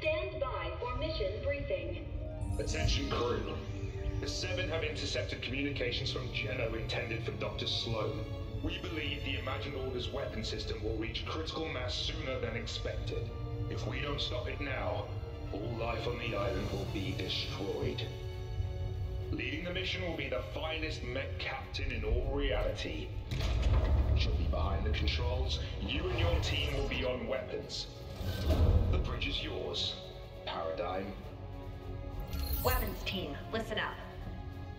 Stand by for mission briefing. Attention crew. The Seven have intercepted communications from Geno intended for Dr. Slone. We believe the Imagined Order's weapon system will reach critical mass sooner than expected. If we don't stop it now, all life on the island will be destroyed. Leading the mission will be the finest mech captain in all reality. She'll be behind the controls. You and your team will be on weapons. The bridge is yours, Paradigm. Weapons team, listen up.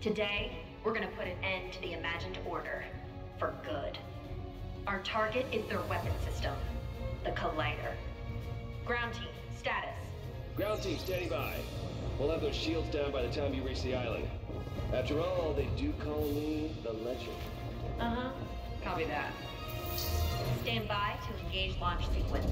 Today, we're gonna put an end to the imagined order. For good. Our target is their weapon system. The Collider. Ground team, status. Ground team standing by. We'll have those shields down by the time you reach the island. After all, they do call me the Legend. Uh-huh. Copy that. Stand by to engage launch sequence.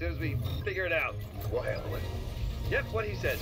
Soon as we figure it out, we'll handle it. Yep, what he said.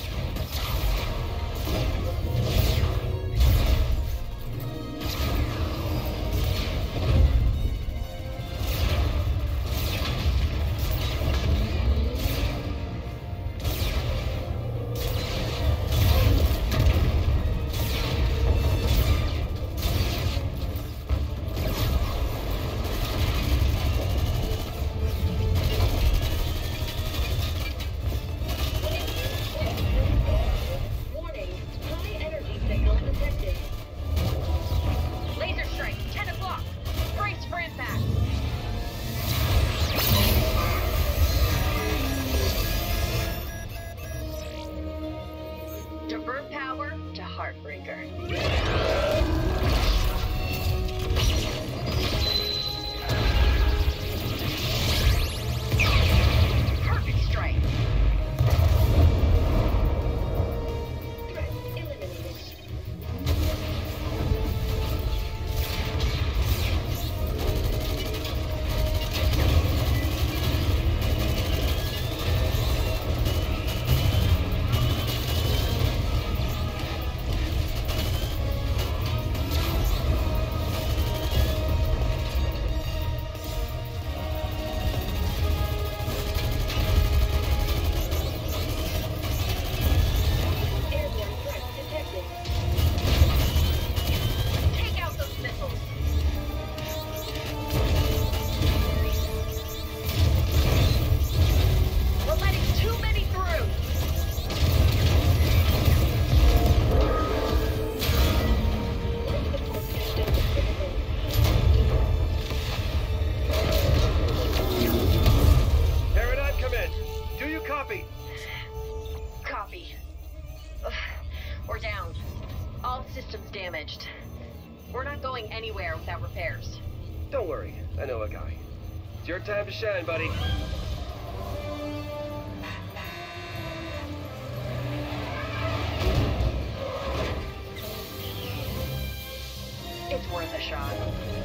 Copy. Copy. Ugh. We're down. All systems damaged. We're not going anywhere without repairs. Don't worry. I know a guy. It's your time to shine, buddy. It's worth a shot.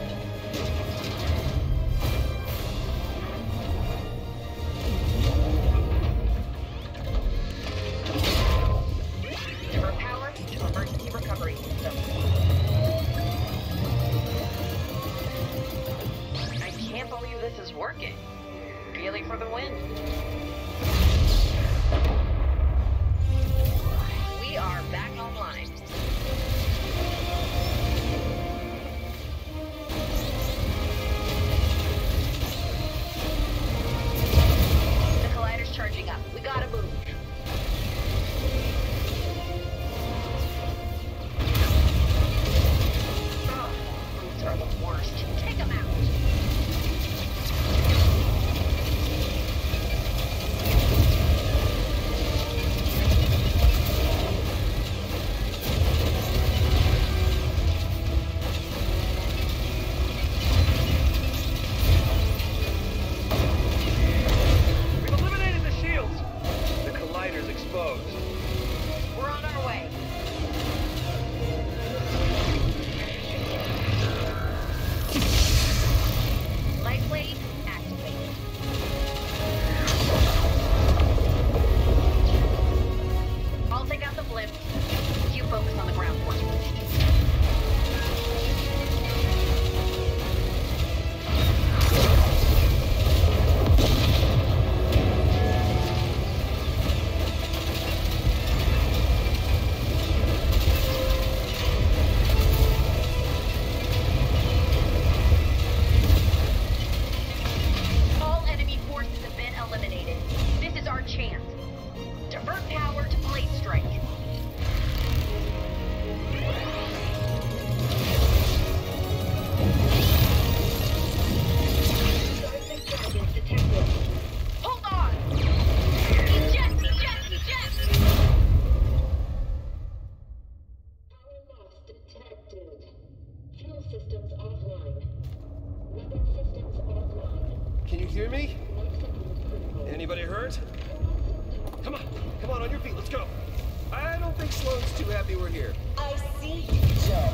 too happy we're here. I see you, Joe.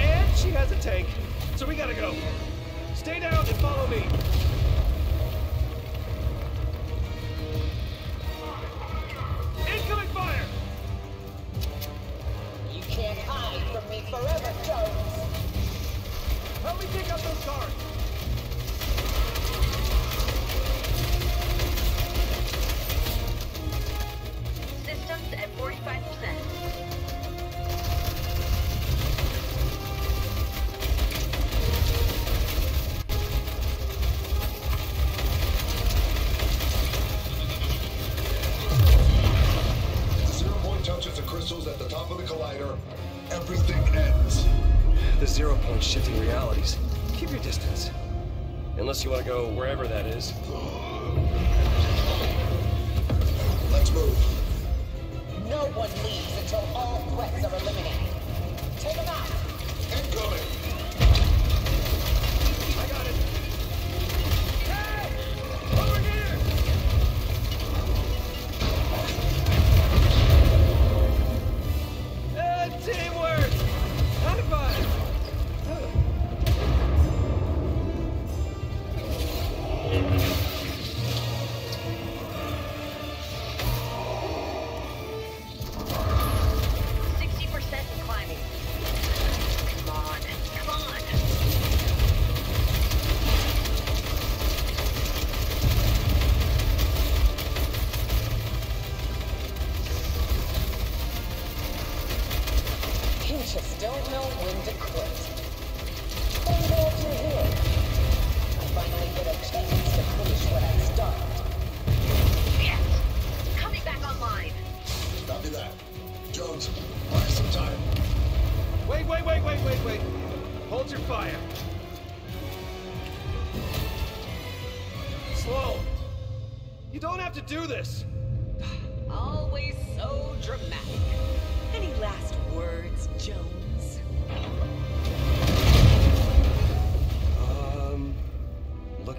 And she has a tank, so we gotta go. Stay down and follow me. move. No one leaves.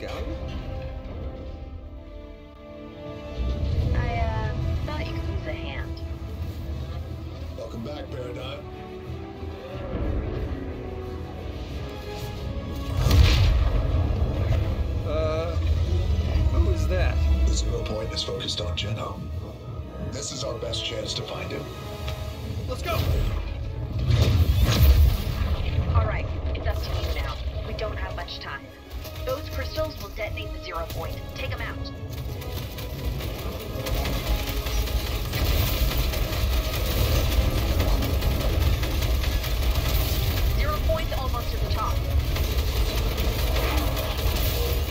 Look out. I, uh, thought you could use a hand. Welcome back, Paradigm. Uh, who is that? The zero point is focused on Geno. This is our best chance to find him. Let's go. Zero point. Take them out. Zero point almost to the top.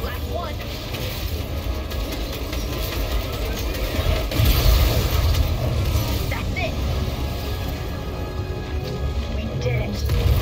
Last one. That's it. We did it.